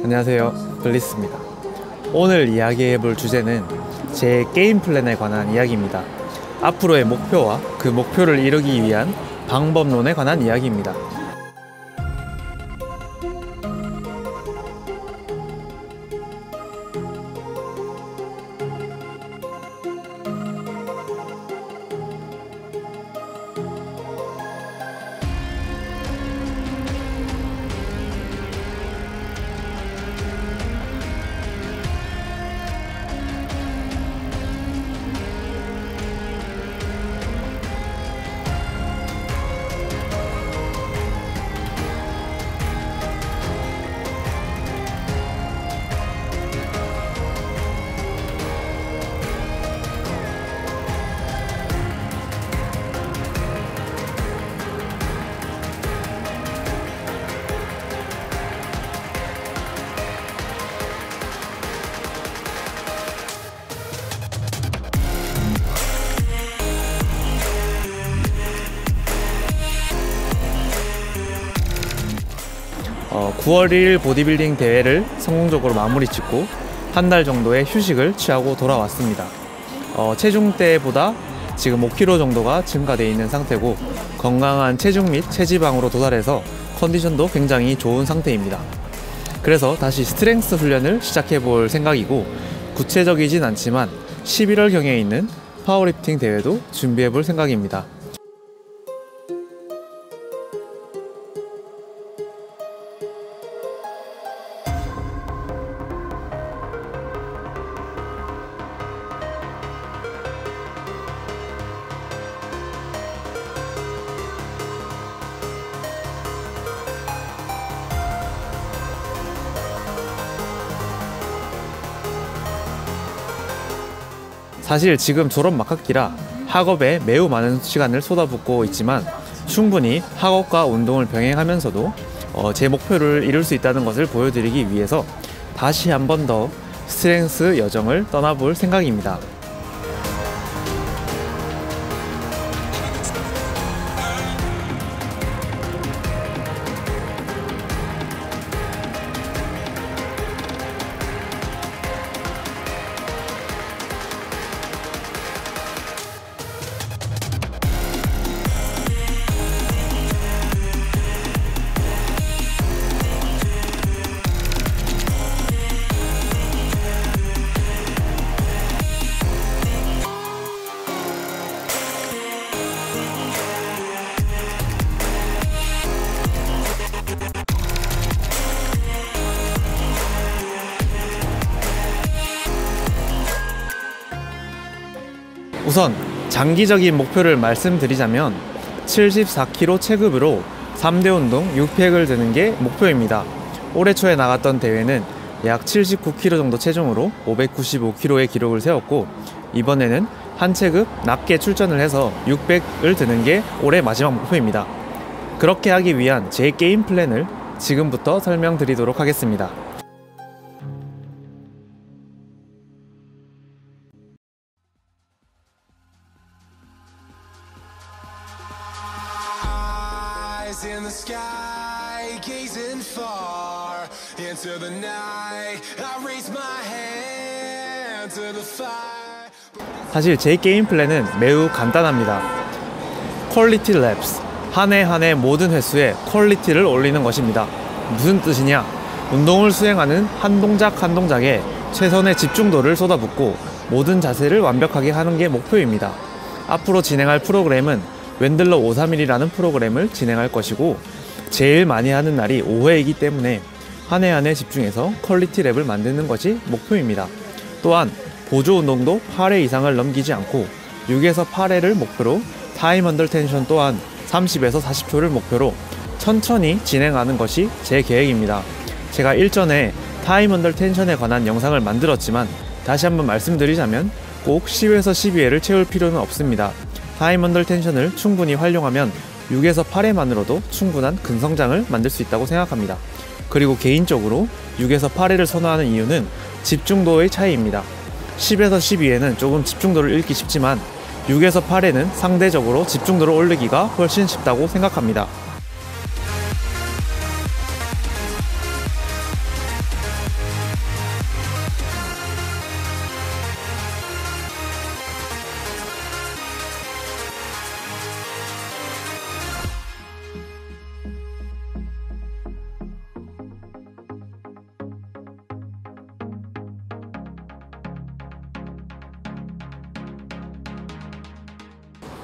안녕하세요. 블리스입니다. 오늘 이야기해 볼 주제는 제 게임 플랜에 관한 이야기입니다. 앞으로의 목표와 그 목표를 이루기 위한 방법론에 관한 이야기입니다 어, 9월 1일 보디빌딩 대회를 성공적으로 마무리 짓고 한 달 정도의 휴식을 취하고 돌아왔습니다. 어, 체중 때보다 지금 5kg 정도가 증가되어 있는 상태고 건강한 체중 및 체지방으로 도달해서 컨디션도 굉장히 좋은 상태입니다. 그래서 다시 strength 훈련을 시작해 볼 생각이고 구체적이진 않지만 11월경에 있는 파워리프팅 대회도 준비해 볼 생각입니다. 사실 지금 졸업 막학기라 학업에 매우 많은 시간을 쏟아붓고 있지만 충분히 학업과 운동을 병행하면서도 어, 제 목표를 이룰 수 있다는 것을 보여드리기 위해서 다시 한 번 더 strength 여정을 떠나볼 생각입니다. 우선 장기적인 목표를 말씀드리자면 74kg 체급으로 3대 운동 6백을 드는 게 목표입니다. 올해 초에 나갔던 대회는 약 79kg 정도 체중으로 595kg의 기록을 세웠고 이번에는 한 체급 낮게 출전을 해서 600을 드는 게 올해 마지막 목표입니다. 그렇게 하기 위한 제 게임 플랜을 지금부터 설명드리도록 하겠습니다. In the sky, gazing far into the night. I raise my hand to the fire. 사실 제 게임 플랜은 매우 간단합니다. Quality reps. 한 회 한 회 모든 횟수에 quality를 올리는 것입니다. 무슨 뜻이냐? 운동을 수행하는 한 동작 한 동작에 최선의 집중도를 쏟아붓고 모든 자세를 완벽하게 하는 게 목표입니다. 앞으로 진행할 프로그램은 웬들러 531이라는 프로그램을 진행할 것이고 제일 많이 하는 날이 5회이기 때문에 한 회 한 회 집중해서 quality rep을 만드는 것이 목표입니다. 또한 보조 운동도 8회 이상을 넘기지 않고 6에서 8회를 목표로 time under tension 또한 30에서 40초를 목표로 천천히 진행하는 것이 제 계획입니다. 제가 일전에 time under tension에 관한 영상을 만들었지만 다시 한번 말씀드리자면 꼭 10에서 12회를 채울 필요는 없습니다. 언더 텐션을 충분히 활용하면 6에서 8회만으로도 충분한 근성장을 만들 수 있다고 생각합니다. 그리고 개인적으로 6에서 8회를 선호하는 이유는 집중도의 차이입니다. 10에서 12회는 조금 집중도를 잃기 쉽지만 6에서 8회는 상대적으로 집중도를 올리기가 훨씬 쉽다고 생각합니다.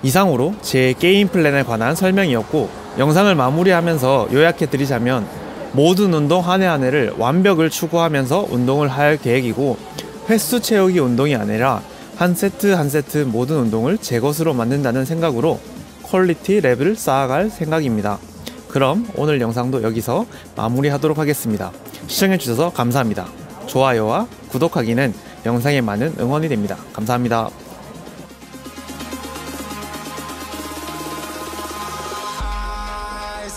이상으로 제 게임 플랜에 관한 설명이었고 영상을 마무리하면서 요약해 드리자면 모든 운동 한 회 한 회를 완벽을 추구하면서 운동을 할 계획이고 횟수 채우기 운동이 아니라 한 세트 한 세트 모든 운동을 제 것으로 만든다는 생각으로 quality rep을 쌓아갈 생각입니다. 그럼 오늘 영상도 여기서 마무리하도록 하겠습니다. 시청해주셔서 감사합니다. 좋아요와 구독하기는 영상에 많은 응원이 됩니다. 감사합니다.